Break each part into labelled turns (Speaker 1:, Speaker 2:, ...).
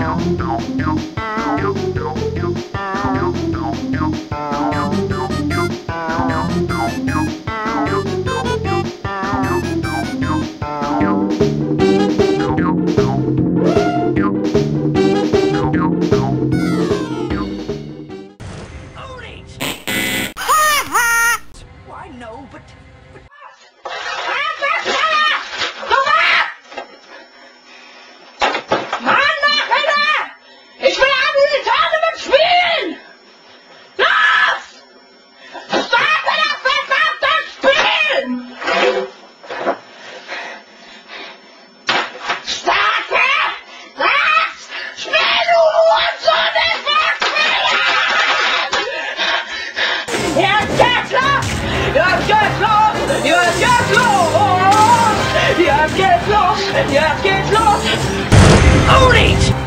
Speaker 1: no, no, no. What? Jag ska lost. Jag ska slå! Jag get lost. Own it!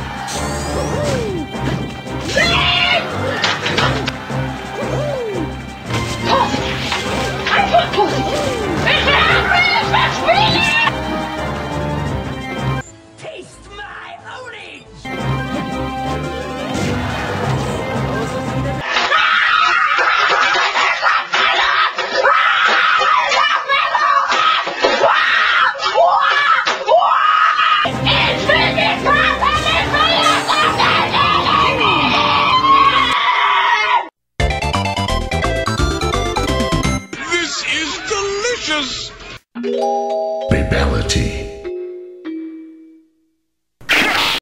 Speaker 2: you